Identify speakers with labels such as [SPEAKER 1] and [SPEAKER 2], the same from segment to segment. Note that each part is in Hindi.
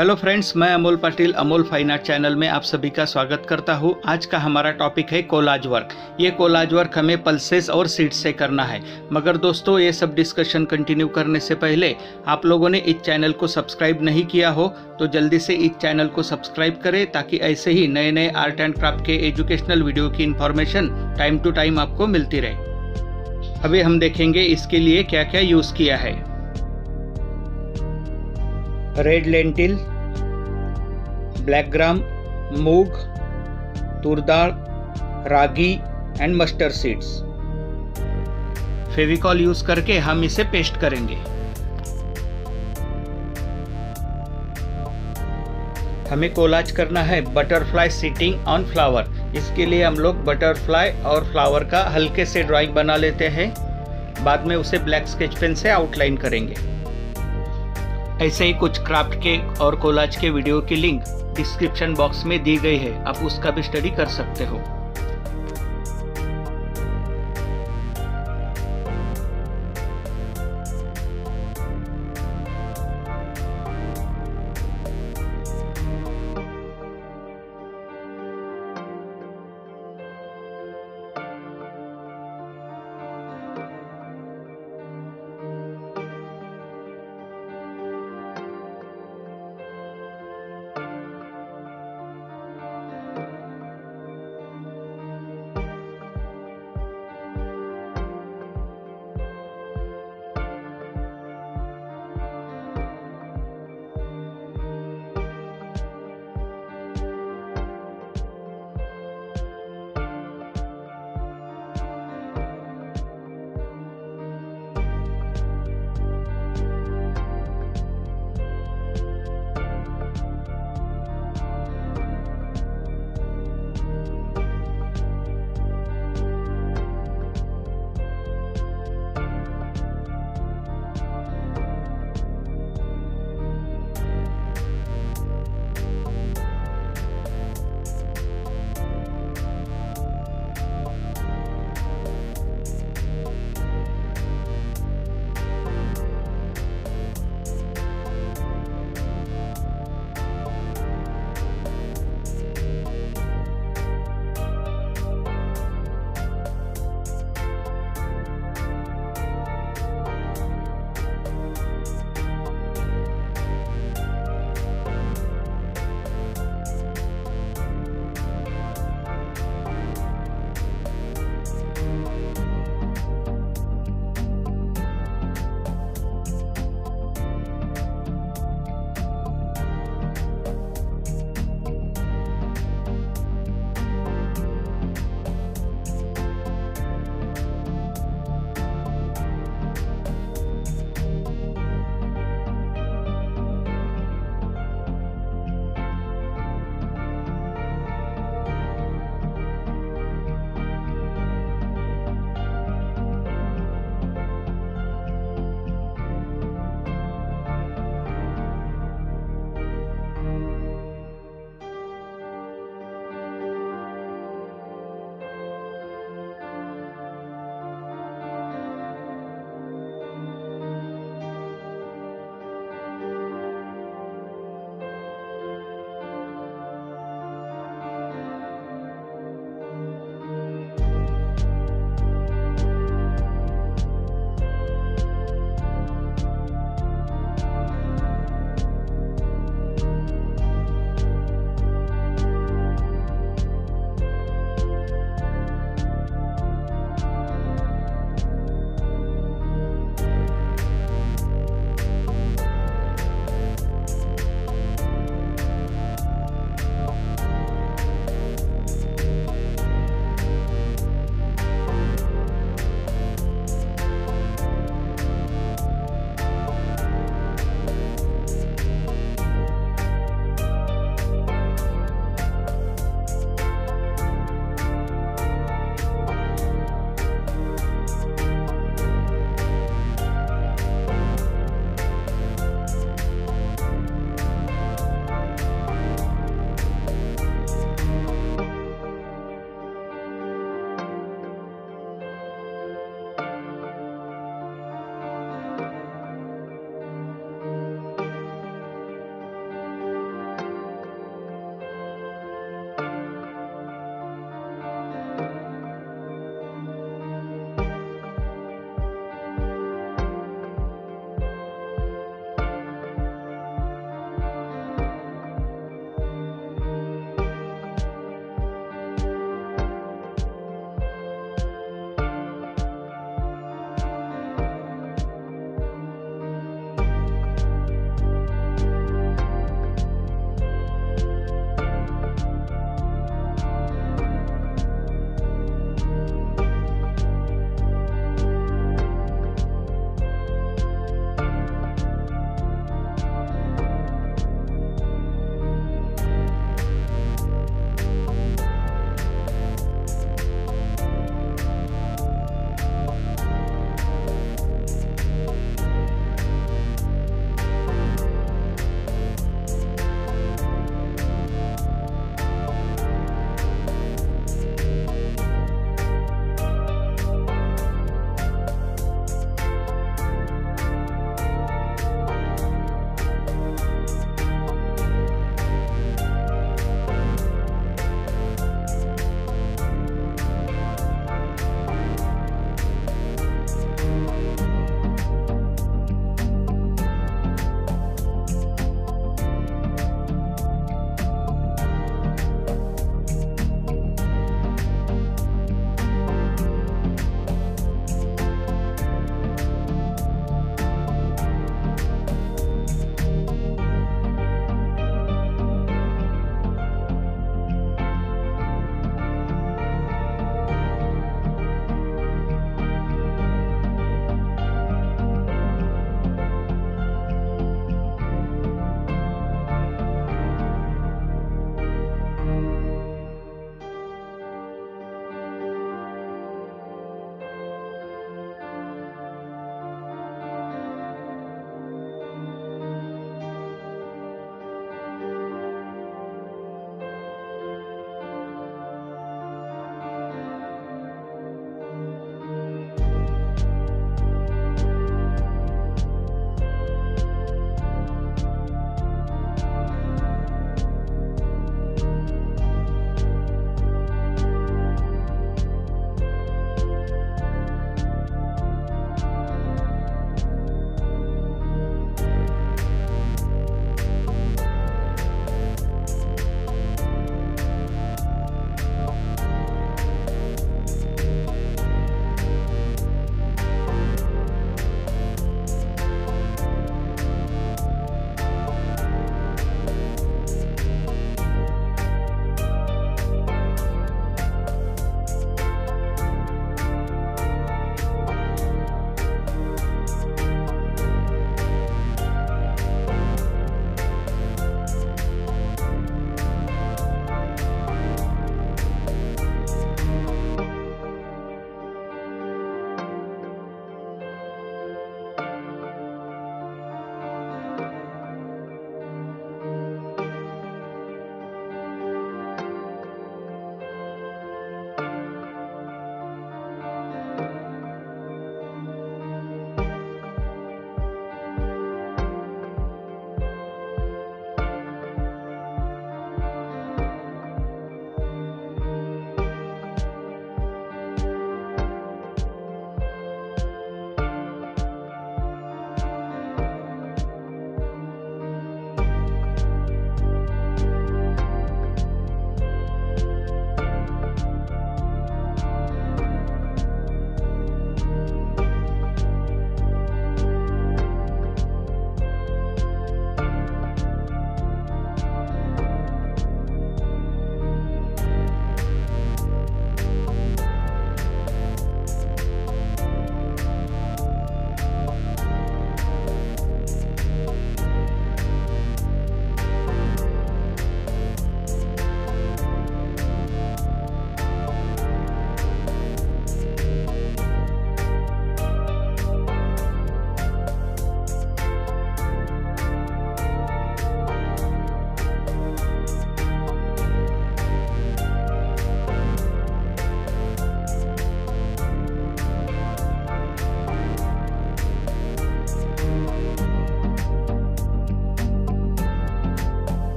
[SPEAKER 1] हेलो फ्रेंड्स मैं Amol Patil, Amol fine art channel में आप सभी का स्वागत करता हूँ। आज का हमारा टॉपिक है कोलाज वर्क ये कोलाज वर्क हमें पल्सेस और सीड्स से करना है। मगर दोस्तों, ये सब डिस्कशन कंटिन्यू करने से पहले आप लोगों ने इस चैनल को सब्सक्राइब नहीं किया हो तो जल्दी से इस चैनल को सब्सक्राइब करें ताकि ऐसे ही नए नए आर्ट एंड क्राफ्ट के एजुकेशनल वीडियो की इन्फॉर्मेशन टाइम टू टाइम आपको मिलती रहे। अभी हम देखेंगे इसके लिए क्या क्या यूज़ किया है। रेड लेंटिल ब्लैक ग्राम, मूग दाल रागी and mustard seeds Fevicol use करके हम इसे पेस्ट करेंगे। हमें कोलाज करना है बटरफ्लाई सिटिंग ऑन फ्लावर। इसके लिए हम लोग बटरफ्लाई और फ्लावर का हल्के से ड्राइंग बना लेते हैं। बाद में उसे ब्लैक स्केच पेन से आउटलाइन करेंगे। ऐसे ही कुछ क्राफ्ट के और कोलाज के वीडियो की लिंक डिस्क्रिप्शन बॉक्स में दी गई है। आप उसका भी स्टडी कर सकते हो।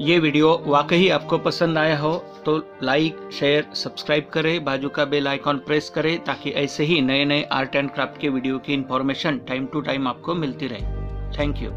[SPEAKER 1] ये वीडियो वाकई आपको पसंद आया हो तो लाइक शेयर सब्सक्राइब करें, बाजू का बेल आइकॉन प्रेस करें, ताकि ऐसे ही नए नए आर्ट एंड क्राफ्ट के वीडियो की इन्फॉर्मेशन टाइम टू टाइम आपको मिलती रहे। Thank you